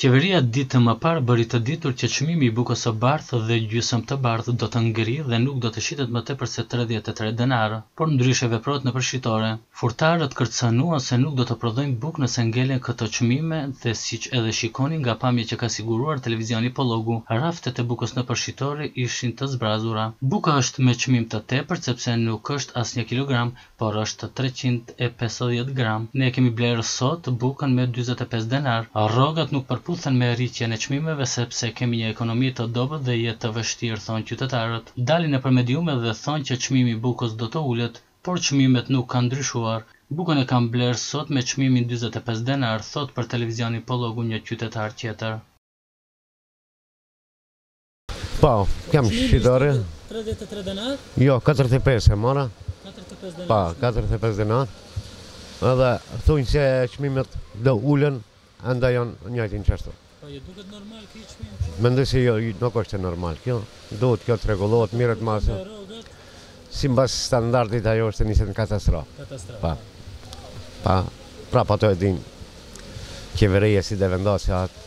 Qeveria ditë më parë bëri të ditur që çmimi i bukës së bardhë dhe gjysëm të bardhë do të ngri dhe nuk do të shitet më tepër se tridhjetë e tre denarë, por ndryshe veprohet nëpër shitore. Furrtarët kërcënuan se nuk do të prodhojnë bukë nëse ngelen këto çmime dhe siç edhe shikoni nga pamjet që ka siguruar televizioni Pollogu, raftet e bukës nëpër shitore ishin të zbrazura. Buka është me çmim të tepërt sepse nuk është as një kilogram, por është treqind e pesëdhjetë gramë. Ne e kemi blerë sot bukën me dyzet e pesë denarë. Rrogat nuk përputhen me rritjen e çmimeve sepse kemi një ekonomi të dobët dhe jetë të vështirë thonë qytetarët. Dalin nëpër mediume dhe thonë që çmimi i bukës do të ulet, por çmimet nuk kanë ndryshuar. Bukën e kam blerë sot me çmimin dyzet e pesë denarë, thotë për Televizionin Pollogu një qytetar tjetër. Po, jam në shitore. 33 denar? Jo, 45 e mora. 45 dena? Po, 45 denar. Edhe thonë se çmimet do ulen, ende janë njëjtin qashtu. Po, ju duket normal kjo çmim? Mendoj se jo, nuk është normal kjo. Duhet kjo të rregullohet, merret masë. Si në basë standartit ajo është një katastrofë. Katastrofë. Pa, po. pa, pra pa të edhin. Qeveria si e vendos atë.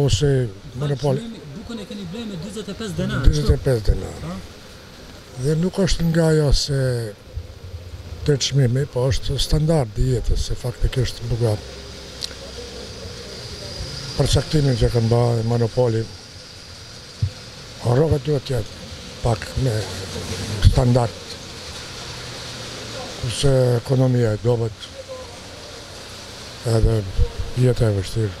Ose monopoli... Bukën e keni blerë me 45 denar? 45 denar. Po. Dhe nuk është nga ajo se te çmimi, po është standard i jetës, se faktikisht buka përcaktimin që kanë ba monopoli, po rrogat duhet të jetë pak me standard, kurse ekonomia e dobët, edhe jeta e vështirë.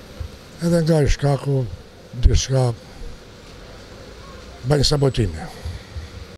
Edhe nga ai shkaku, diçka bajnë sabotime.